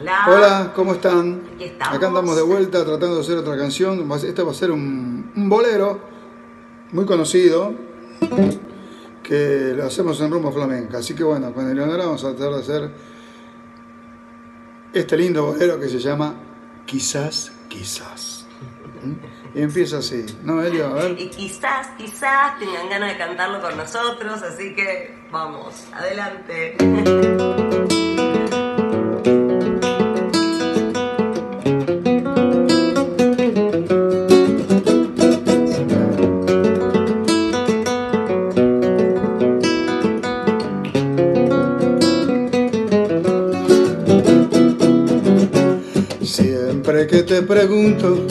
Hola. Hola, ¿cómo están? Aquí estamos. Acá andamos de vuelta tratando de hacer otra canción. Va a ser- Este va a ser un, un bolero muy conocido que lo hacemos en rumbo flamenca. Así que bueno, con Eleonora vamos a tratar de hacer este lindo bolero que se llama Quizás, quizás. ¿Mm? Y empieza así, ¿no, Elio? A ver. Y quizás, quizás tengan ganas de cantarlo con nosotros, así que vamos, adelante. Siempre que te pregunto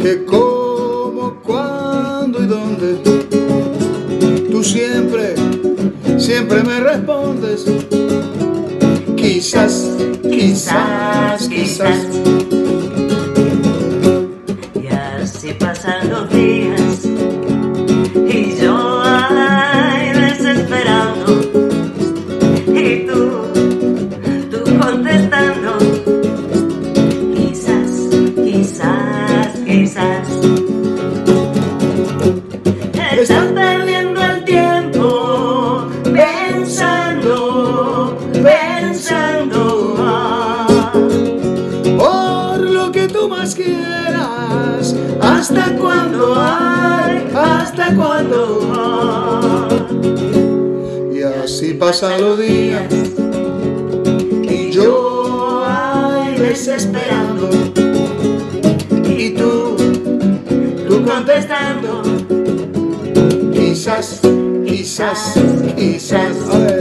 que cómo, cuándo y dónde, tú siempre, siempre me respondes. Quizás, quizás, quizás. Y quieras, hasta cuando hay, hasta cuando hay. Y así pasan los días y yo ay, desesperando y tú, tú contestando quizás, quizás, quizás.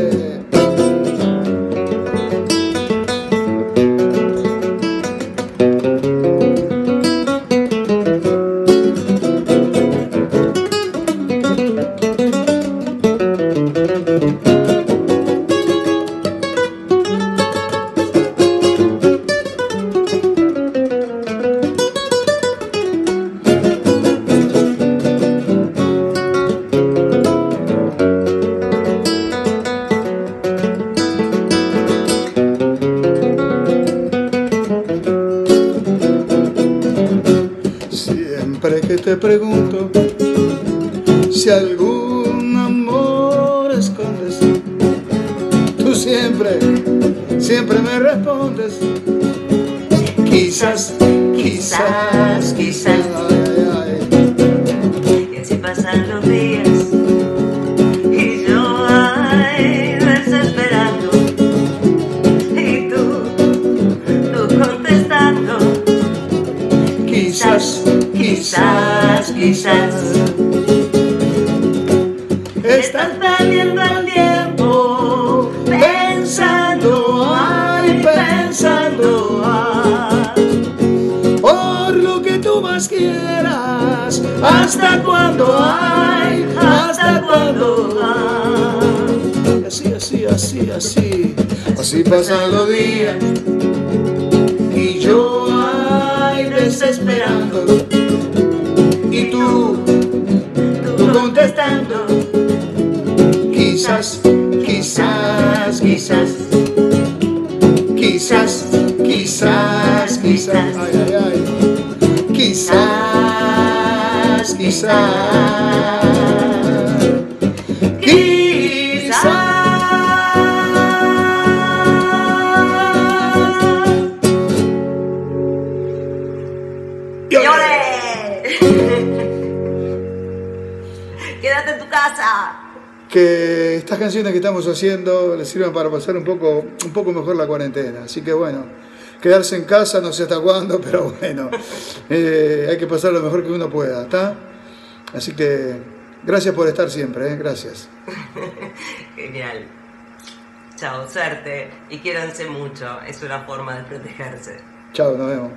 Siempre que te pregunto si algún amor escondes, tú siempre, siempre me respondes. Quizás, quizás, quizás. Quizás, quizás. Estás perdiendo el tiempo pensando, ay, pensando. ay. Por lo que tú más quieras, hasta cuando hay, hasta cuando hay. Así, así, así, así, así pasan los días y yo ay, desesperando y tú, tú contestando. Quizás, quizás, quizás, quizás, quizás, quizás, ay, ay, ay. quizás, quizás, Quédate en tu casa. que estas canciones que estamos haciendo les sirvan para pasar un poco, un poco mejor la cuarentena. Así que bueno, quedarse en casa no sé hasta cuándo, pero bueno, eh, hay que pasar lo mejor que uno pueda, ¿está? Así que gracias por estar siempre, ¿eh? gracias. Genial. Chao, suerte y quiéranse mucho. Es una forma de protegerse. Chao, nos vemos.